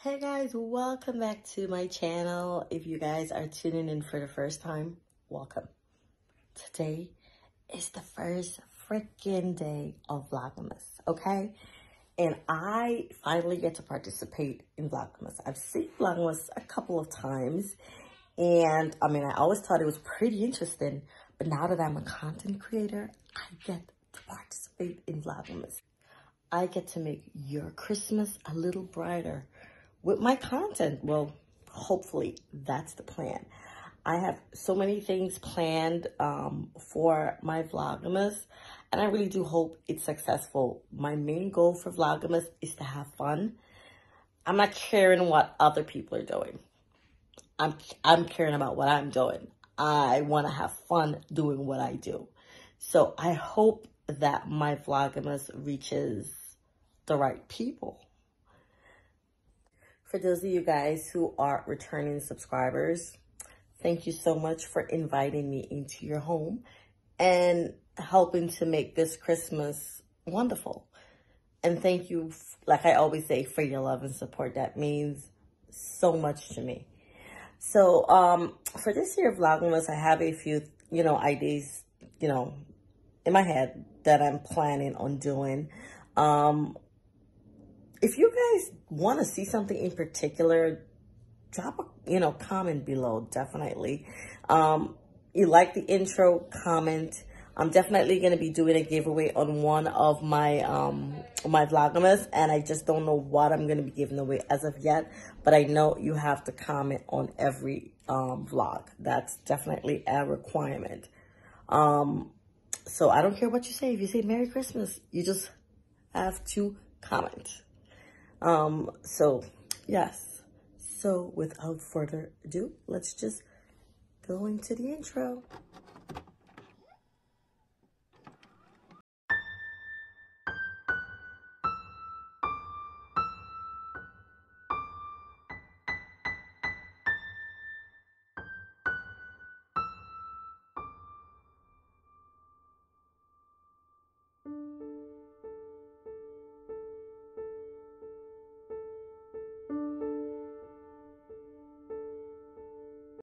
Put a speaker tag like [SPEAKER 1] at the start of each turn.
[SPEAKER 1] Hey guys, welcome back to my channel. If you guys are tuning in for the first time, welcome. Today is the first freaking day of Vlogmas, okay? And I finally get to participate in Vlogmas. I've seen Vlogmas a couple of times and I mean, I always thought it was pretty interesting, but now that I'm a content creator, I get to participate in Vlogmas. I get to make your Christmas a little brighter with my content. Well, hopefully that's the plan. I have so many things planned um, for my Vlogmas, and I really do hope it's successful. My main goal for Vlogmas is to have fun. I'm not caring what other people are doing. I'm, I'm caring about what I'm doing. I want to have fun doing what I do. So I hope that my Vlogmas reaches the right people. For those of you guys who are returning subscribers, thank you so much for inviting me into your home and helping to make this Christmas wonderful. And thank you, like I always say, for your love and support. That means so much to me. So, um, for this year Vlogmas, I have a few, you know, ideas, you know, in my head that I'm planning on doing. Um, if you guys want to see something in particular, drop a, you know, comment below, definitely. Um, you like the intro, comment. I'm definitely going to be doing a giveaway on one of my um my Vlogmas, and I just don't know what I'm going to be giving away as of yet, but I know you have to comment on every um vlog. That's definitely a requirement. Um, so I don't care what you say. If you say Merry Christmas, you just have to comment. Um, so yes. So without further ado, let's just go into the intro.